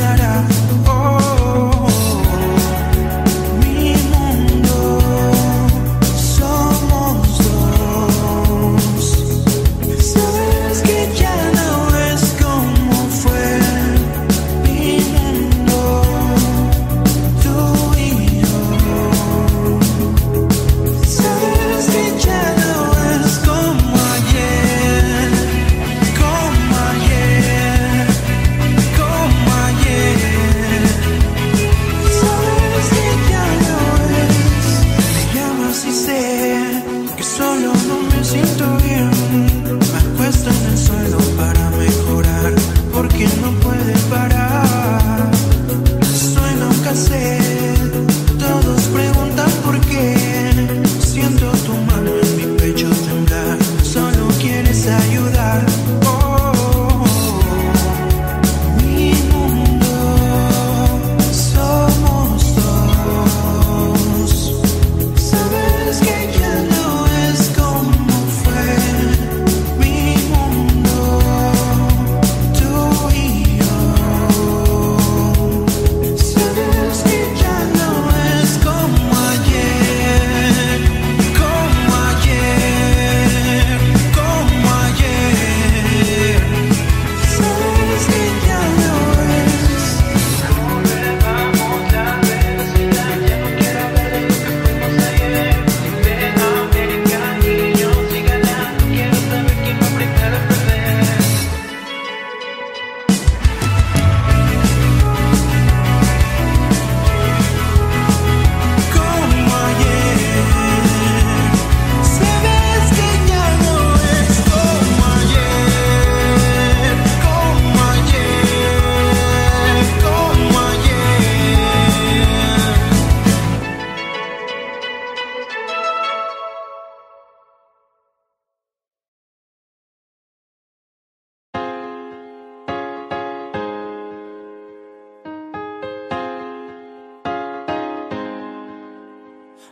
se quedará.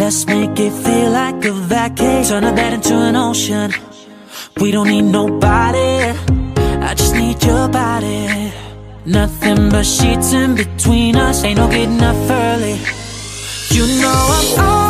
Let's make it feel like a vacation. Turn a bed into an ocean. We don't need nobody. I just need your body. Nothing but sheets in between us. Ain't no getting up early. You know I'm always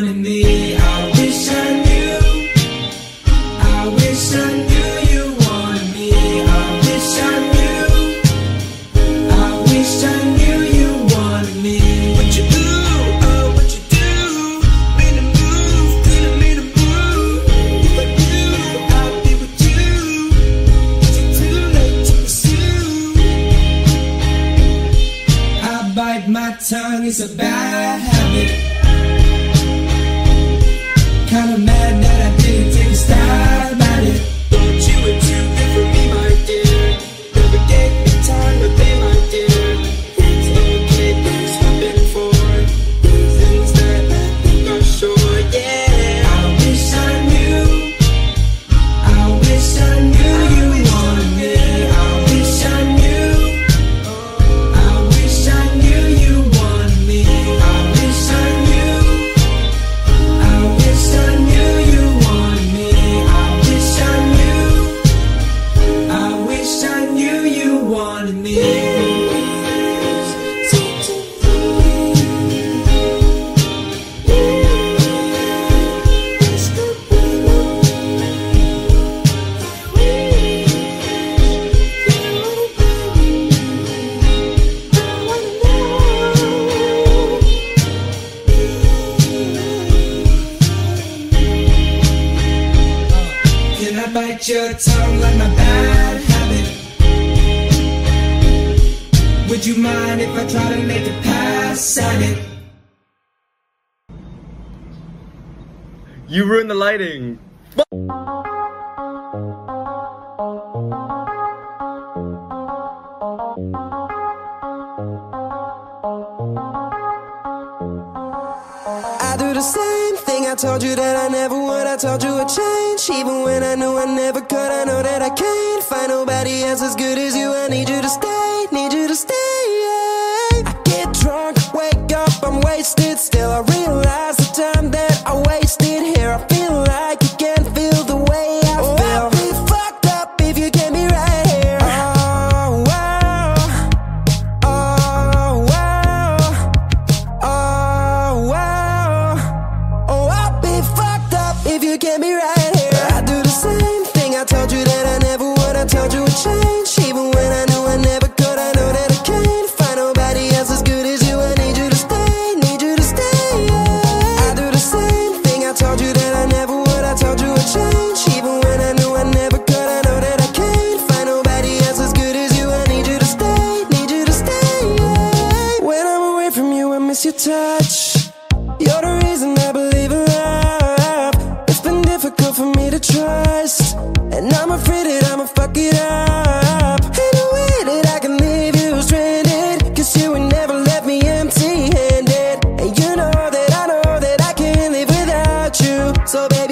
Wanting me, lighting. I do the same thing I told you that I never would. I told you I'd change. Even when I knew I never could, I know that I can't find nobody else as good as you. I need you to stay,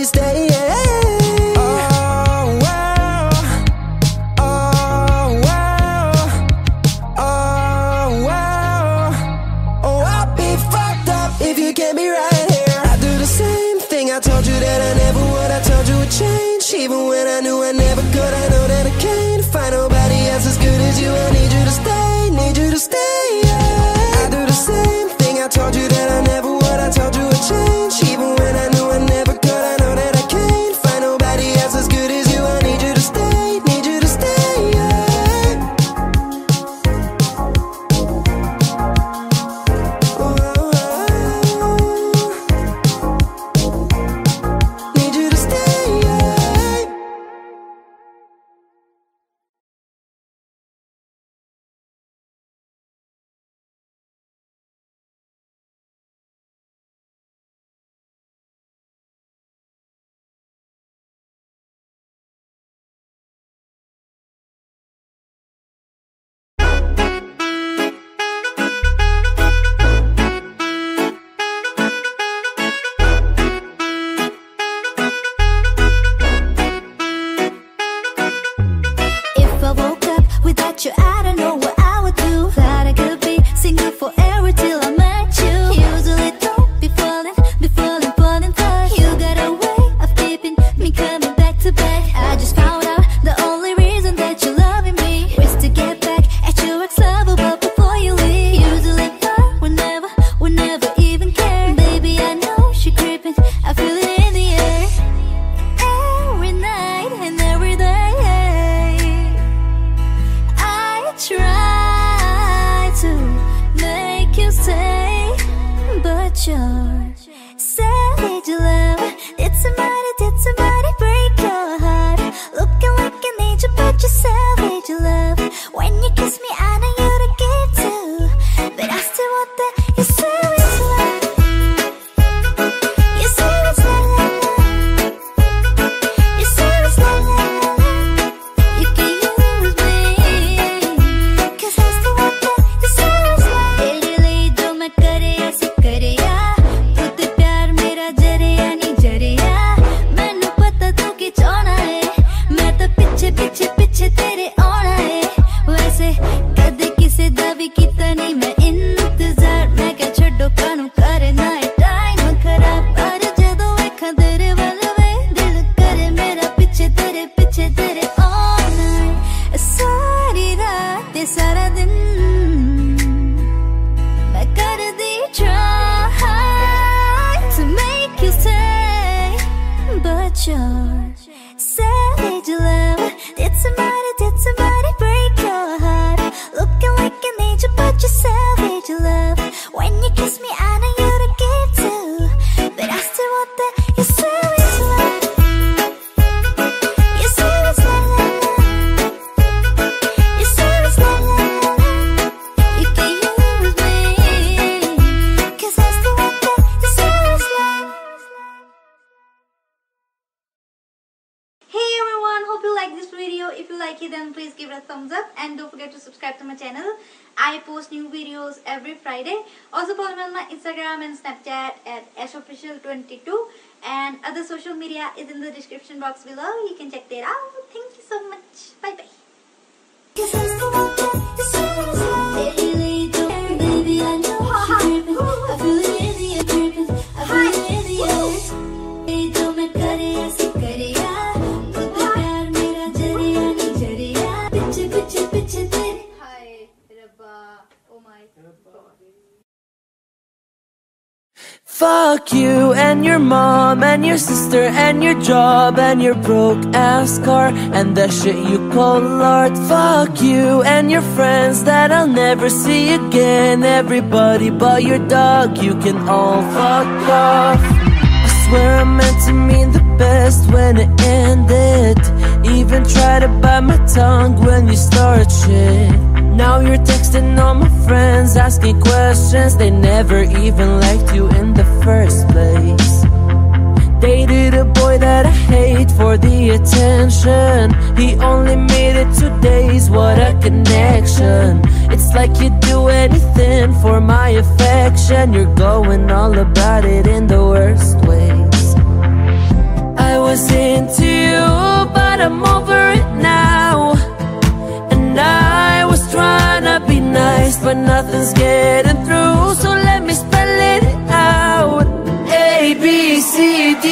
stay box below. You can check that out. Thank you so much. Bye. Fuck you and your mom and your sister and your job and your broke ass car and the shit you call art. Fuck you and your friends that I'll never see again. Everybody but your dog, you can all fuck off. I swear I meant to mean the best when it ended. Even try to bite my tongue when you start shit. Now you're texting all my friends, asking questions. They never even liked you in the first place. Dated a boy that I hate for the attention. He only made it two days, what a connection. It's like you'd do anything for my affection. You're going all about it in the worst ways. I was into you, but I'm over it now. And now but nothing's getting through. So let me spell it out. A, B, C, D,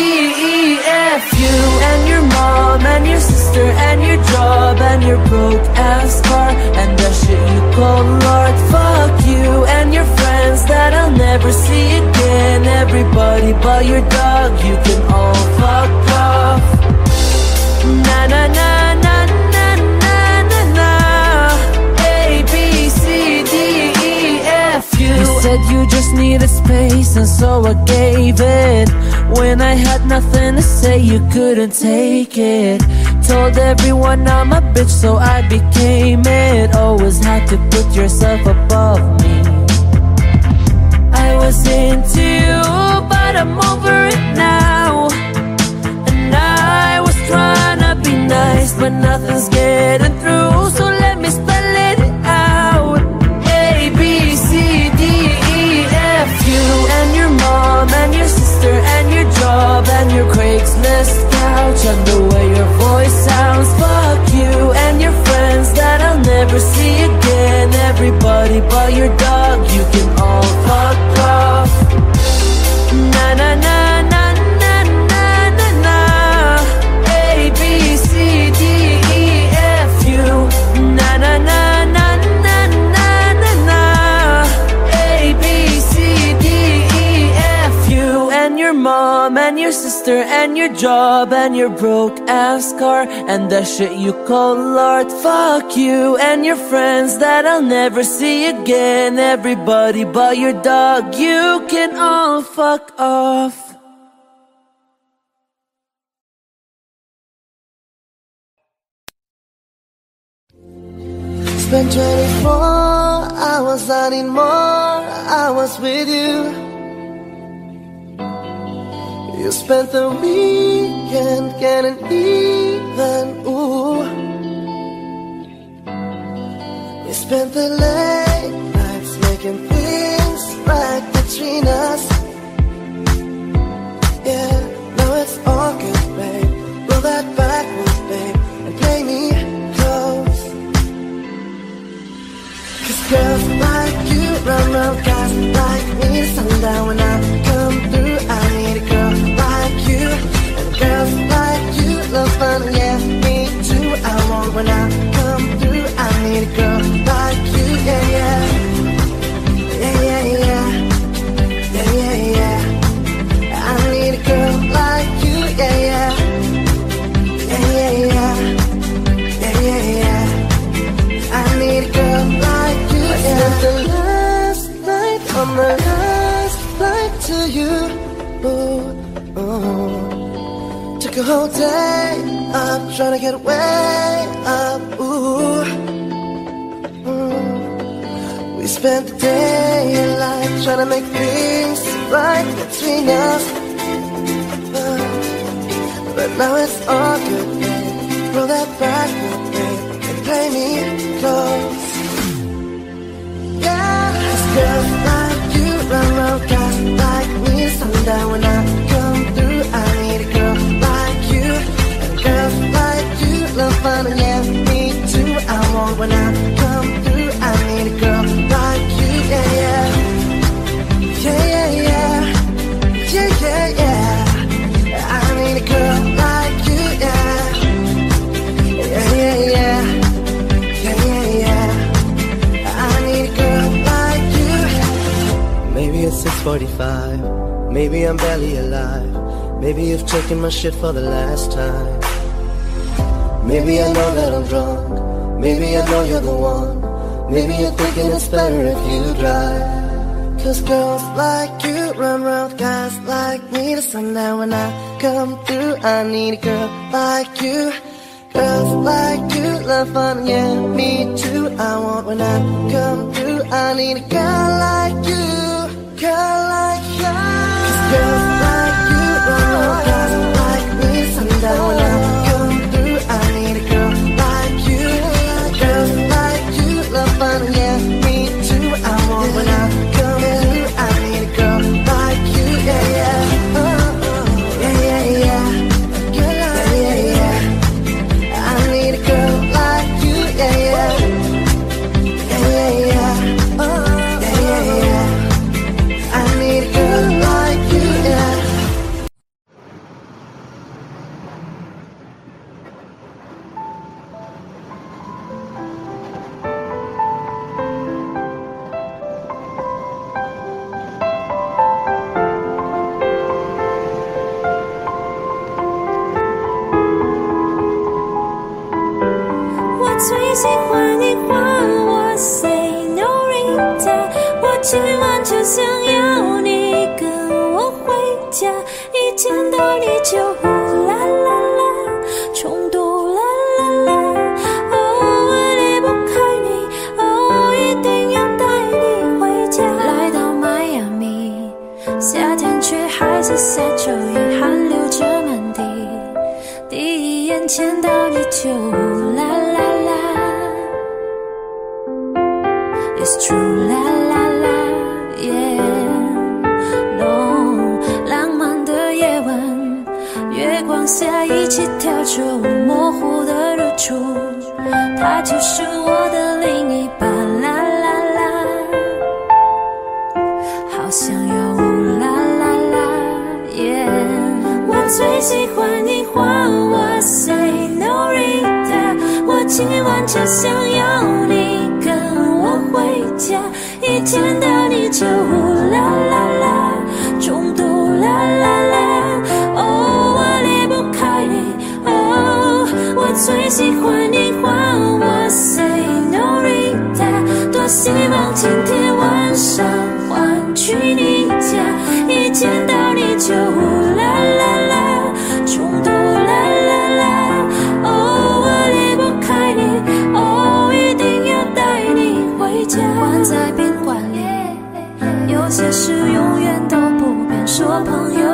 E, F You and your mom and your sister and your job And your broke-ass car and the shit you call art. Fuck you and your friends that I'll never see again. Everybody but your dog, you can all fuck off. Na-na-na said you just needed space, and so I gave it. When I had nothing to say, you couldn't take it. Told everyone I'm a bitch, so I became it. Always had to put yourself above me. I was into you, but I'm over it now. And I was trying to be nice, but nothing's sister and your job and your broke ass car and the shit you call art. Fuck you and your friends that I'll never see again. Everybody but your dog, you can all fuck off. Spent 24 hours, I need more hours with you. You spent the weekend getting even, ooh. We spent the late nights making things right between us. Yeah, now it's all good, babe. Roll that backwards, babe, and play me close. Cause girls like you run around guys like me Sundown when I like you love fun me. I want when I come through I need a girl whole day up trying to get away up. Ooh. Mm. We spent the day in life trying to make things right between us. Uh, but now it's all good. Roll that backward, babe, and play me close. Yeah, 'cause girls like you run around guys like me. Sundown when I I come through, I need a girl like you. Yeah, yeah, yeah, yeah, yeah, yeah. I need a girl like you. Yeah, yeah, yeah, yeah, yeah. I need a girl like you. Maybe it's 6:45. Maybe I'm barely alive. Maybe you've taken my shit for the last time. Maybe I know that I'm drunk. Maybe I know you're the one. Maybe you're thinking it's better if you drive. Cause girls like you run around with guys like me. The sundown when I come through, I need a girl like you. Girls like you love fun, yeah, me too. I want when I come through, I need a girl like you. Girl like you. Cause girls like you run guys like me. Sundown when I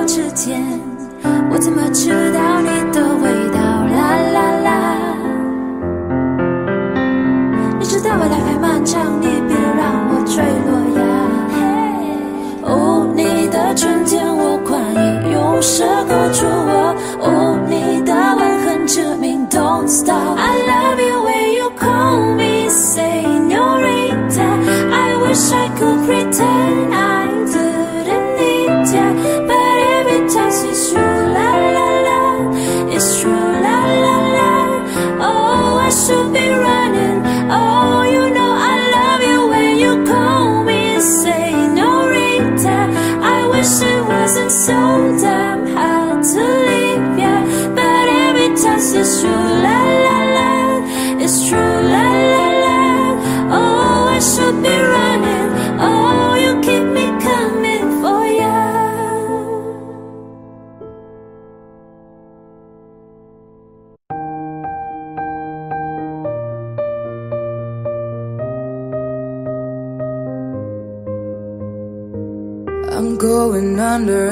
之间，我怎么知道你的味道？啦啦啦。你知道未来还漫长，你别让我坠落呀。哦，你的春天我宽衣，用蛇勾住我。哦，你的吻很致命，Don't stop。I love you when you call me señorita. I wish I could pretend I so damn hard to leave ya, but every time it's true, la la la, it's true, la la la. Oh, I should be running. Oh, you keep me coming for ya. I'm going under,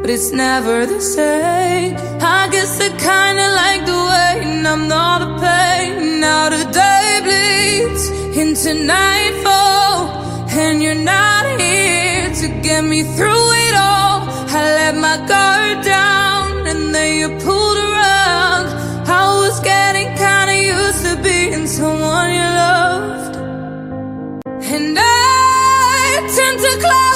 but it's never the same. I guess I kinda like the way numb all the pain. Now the day bleeds into nightfall, and you're not here to get me through it all. I let my guard down, and then you pulled around. I was getting kinda used to being someone you loved. And I tend to close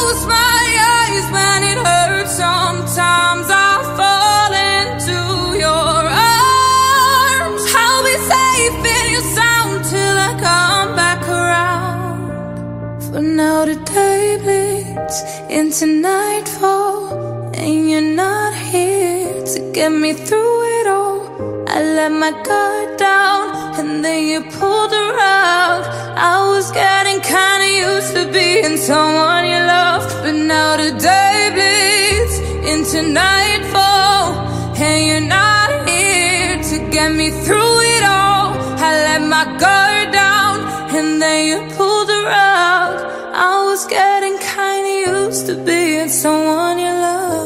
Sometimes I fall into your arms. I'll be safe in your sound till I come back around. For now the day bleeds into nightfall, and you're not here to get me through it all. I let my guard down, and then you pulled around. I was getting kinda used to being someone you loved, but now the day bleeds into nightfall, and you're not here to get me through it all. I let my guard down, and then you pulled around. I was getting kinda used to being someone you loved.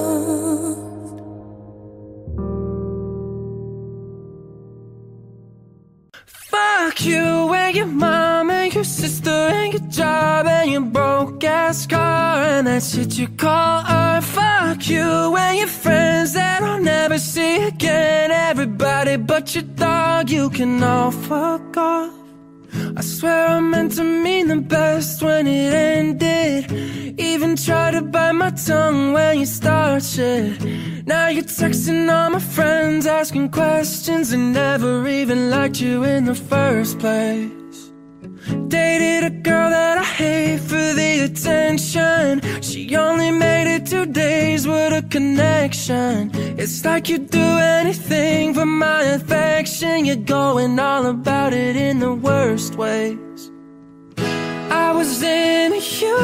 Fuck you and your mom and your sister and your job and your broke ass car and that shit you call art. Fuck you and your friends that I'll never see again. Everybody but your dog, you can all fuck off. I swear I meant to mean the best when it ended. Even tried to bite my tongue when you started. Now you're texting all my friends, asking questions, and never even liked you in the first place. Dated a girl that I hate for the attention. She only made it two days with a connection. It's like you'd do anything for my affection. You're going all about it in the worst ways. I was into you,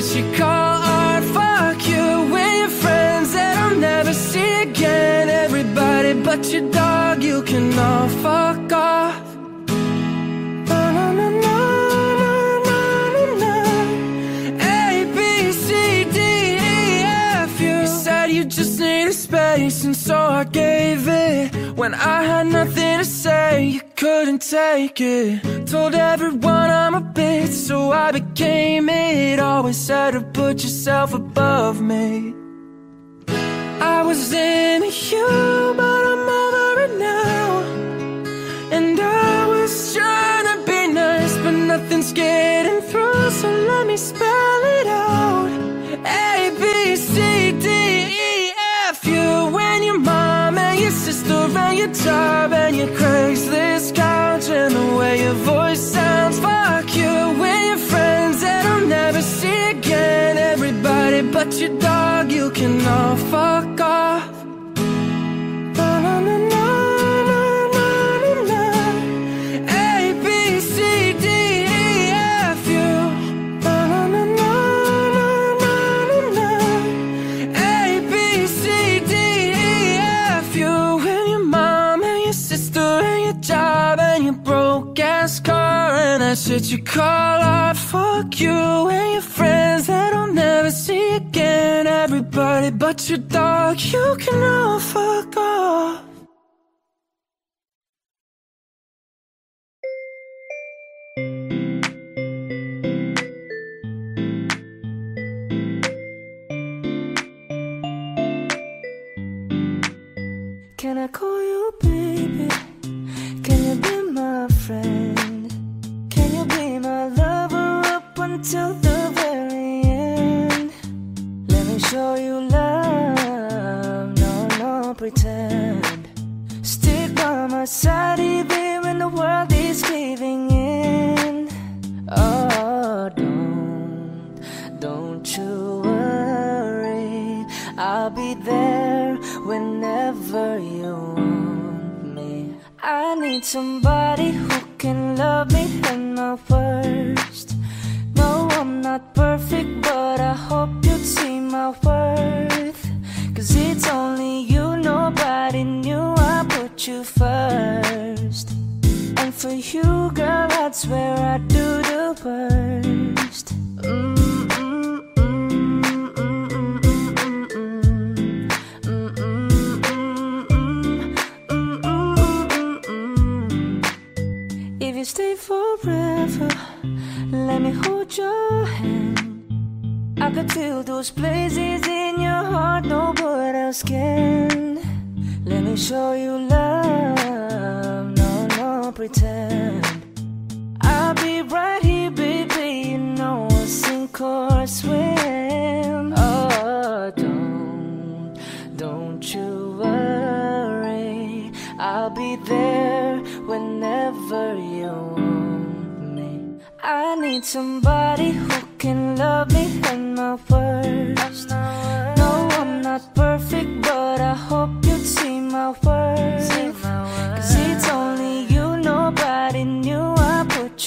that you call art. Fuck you and your friends that I'll never see again. Everybody but your dog, you can all fuck off. Na, na, na, na, na, na, na. A, B, C, D, E, F, you said you just needed space And so I gave it When I had nothing to say You take it Told everyone I'm a bitch So I became it Always said to put yourself above me I was into you But I'm over it now and I was trying to be nice, but nothing's getting through. So let me spell it out A, B, C, D, E, F. You and your mom and your sister and your job and your Craigslist your voice sounds. Fuck you and your friends that I'll never see again. Everybody but your dog, you can all fuck off. Shit you call art. Fuck you and your friends that I'll never see again. Everybody but your dog, you can all fuck off.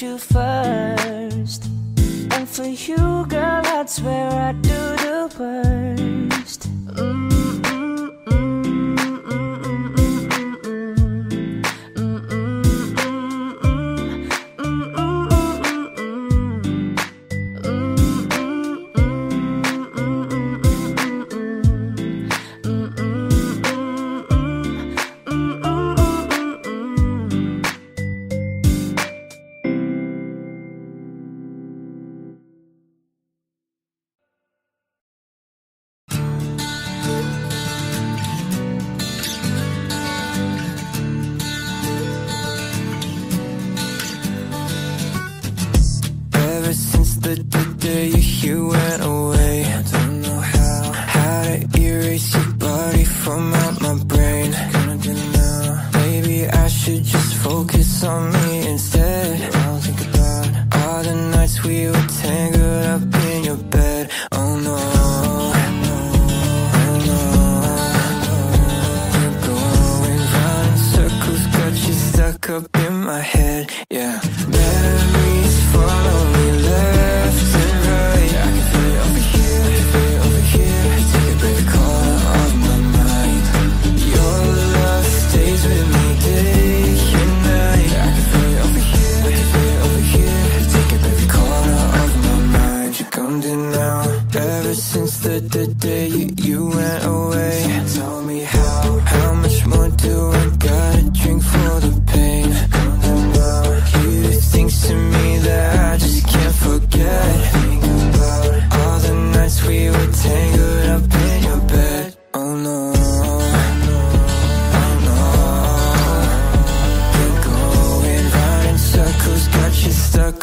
You first. And for you, girl, that's where I do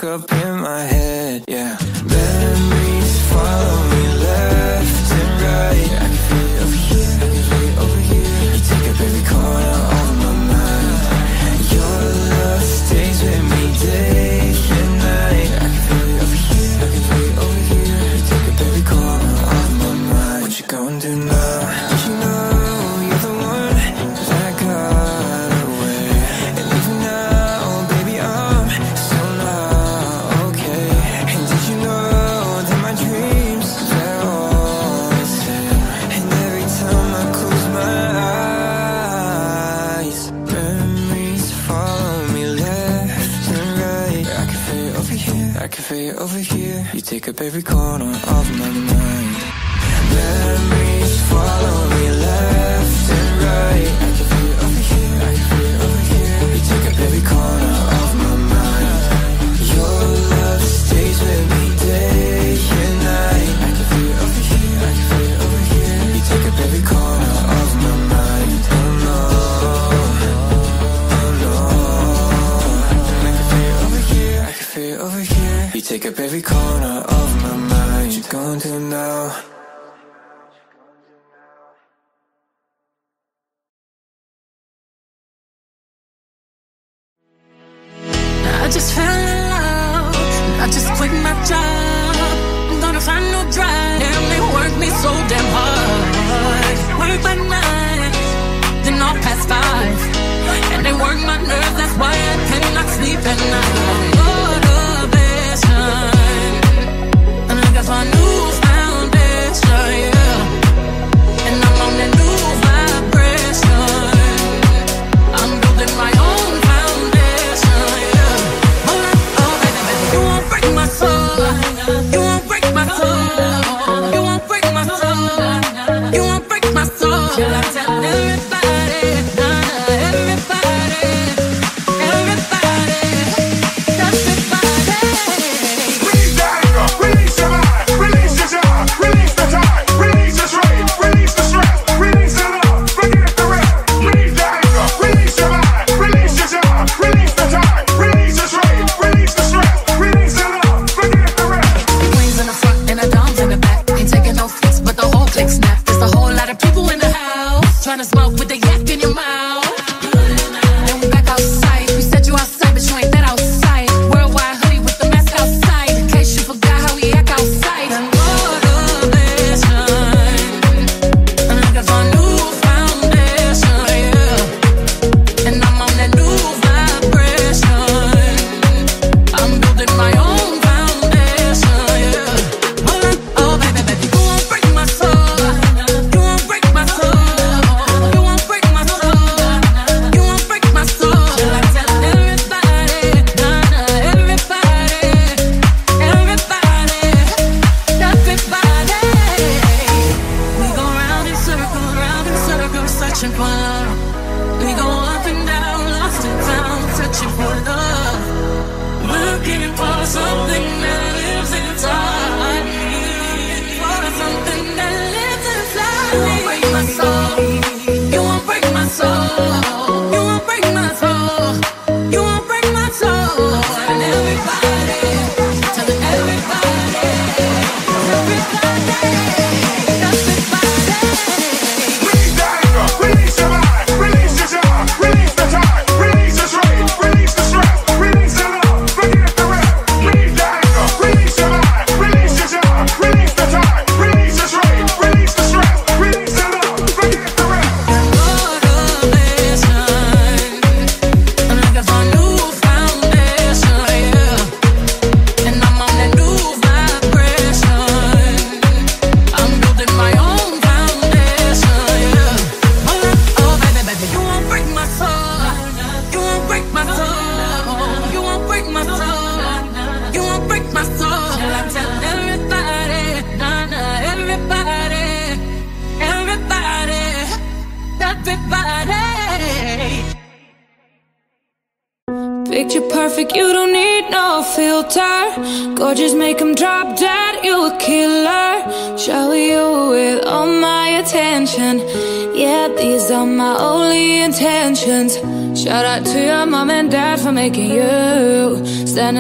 up in my head. Every corner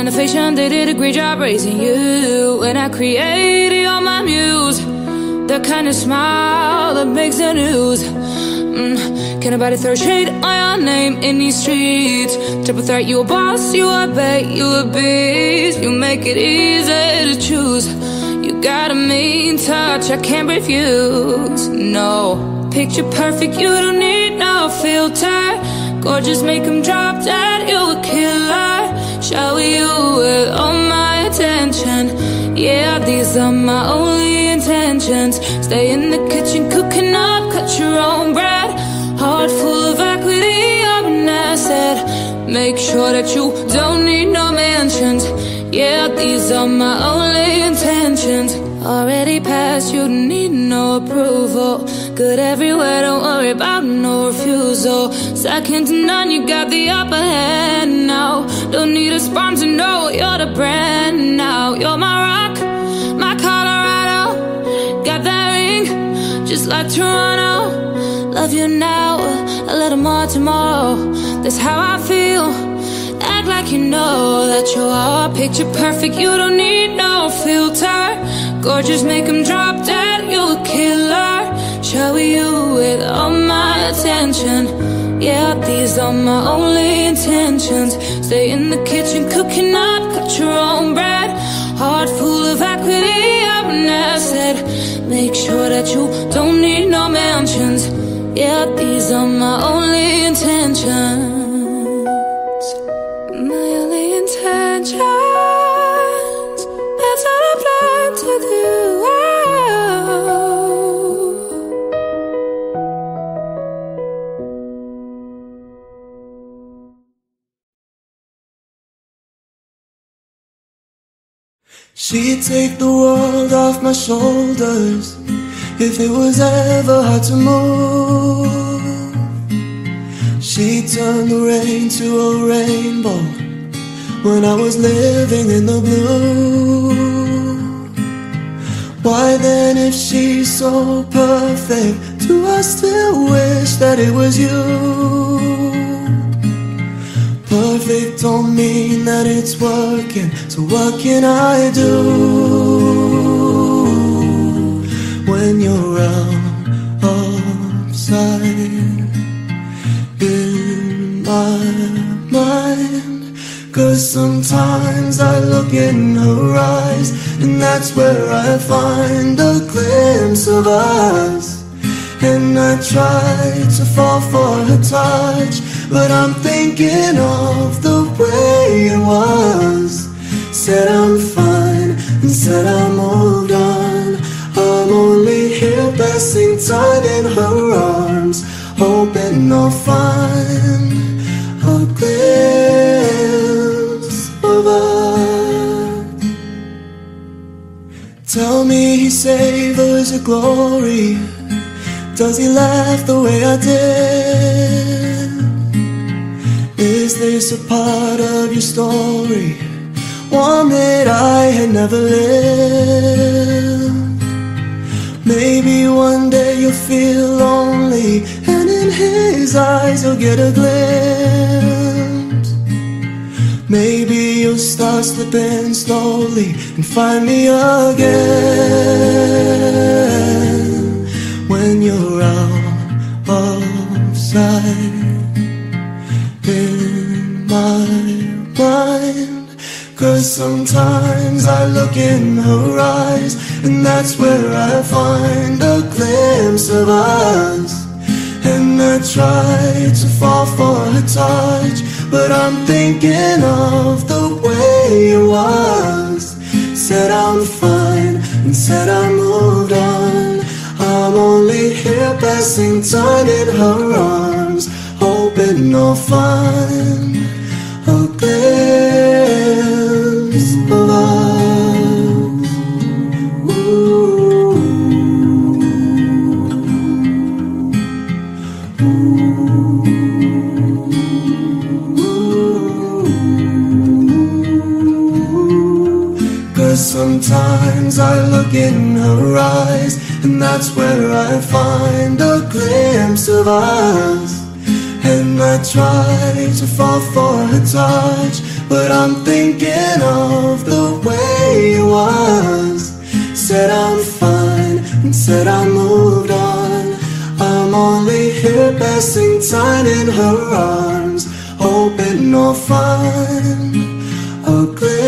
In the fashion, they did a great job raising you. When I created, you're my muse. The kind of smile that makes the news. Mm, can nobody throw shade on your name in these streets? Triple threat, you a boss, you a bait, you a beast. You make it easy to choose. You got a mean touch, I can't refuse. No, picture perfect, you don't need no filter. Gorgeous, make 'em drop dead, you a killer. Shower you with all my attention. Yeah, these are my only intentions. Stay in the kitchen, cooking up, cut your own bread. Heart full of equity, I'm an asset. Make sure that you don't need no mansions. Yeah, these are my only intentions. Already passed, you need no approval. Good everywhere, don't worry about no refusal. Second to none, you got the upper hand now. Don't need a sponsor, no, you're the brand now. You're my rock, my Colorado. Got that ring, just like Toronto. Love you now, a little more tomorrow. That's how I feel. Act like you know that you are picture perfect. You don't need no filter. Gorgeous, make 'em drop dead. You're a killer. Shower you with all my attention. Yeah, these are my only intentions. Stay in the kitchen, cooking up, cut your own bread. Heart full of equity, I'm. Make sure that you don't need no mansions. Yeah, these are my only intentions. She'd take the world off my shoulders if it was ever hard to move. She'd turn the rain to a rainbow when I was living in the blue. Why then, if she's so perfect, do I still wish that it was you? Perfect don't mean that it's working, so what can I do when you're out of sight in my mind? Cause sometimes I look in her eyes, and that's where I find a glimpse of us. And I try to fall for her touch, but I'm thinking of the way slowly and find me again I'm thinking of the way it was. Said I'm fine, and said I moved on. I'm only here passing time in her arms, hoping I'll find a glimpse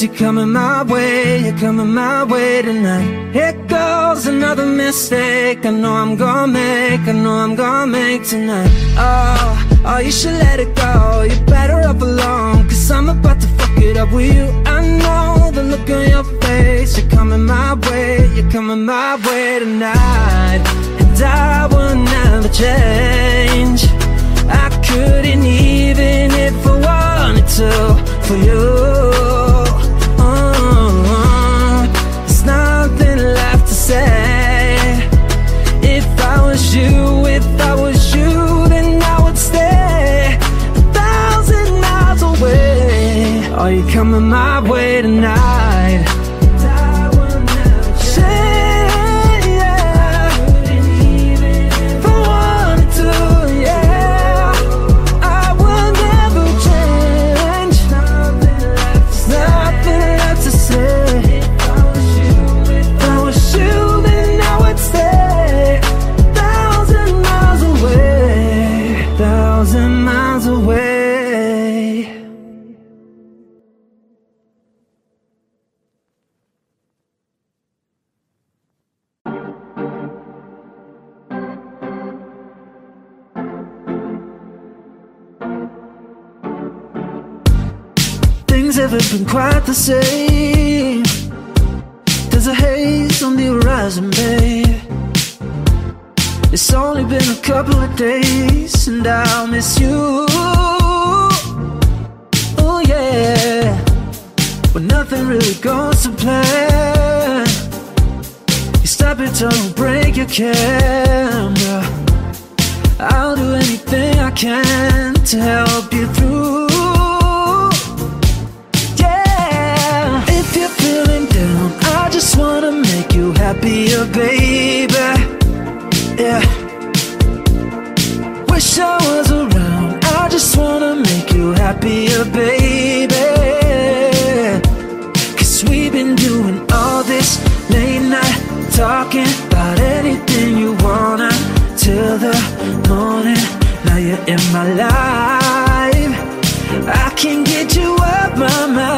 You're coming my way, you're coming my way tonight. Here goes another mistake. I know I'm gonna make, I know I'm gonna make tonight. Oh, oh, you should let it go. You're better up alone, cause I'm about to fuck it up with you. I know the look on your face. You're coming my way, you're coming my way tonight. And I will never change. I couldn't even if I wanted to for you. Coming my way tonight? Things haven't been quite the same. There's a haze on the horizon, babe. It's only been a couple of days, and I'll miss you. Oh, yeah. But nothing really goes to plan. You stop it, don't break your camera. I'll do anything I can to help you through. I just wanna make you happier, baby. Yeah. Wish I was around. I just wanna make you happier, baby. Cause we've been doing all this late night talking about anything you wanna till the morning. Now you're in my life. I can't get you up my mind.